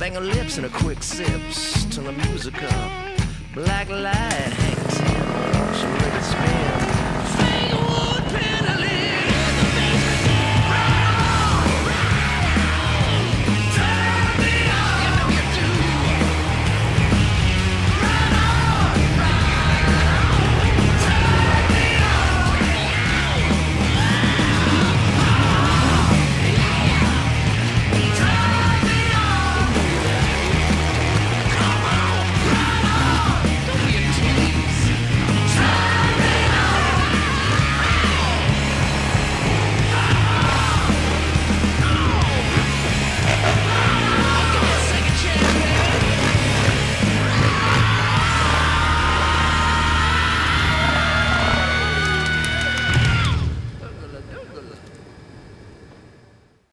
Bang her lips in a quick sips. Turn the music up. Black light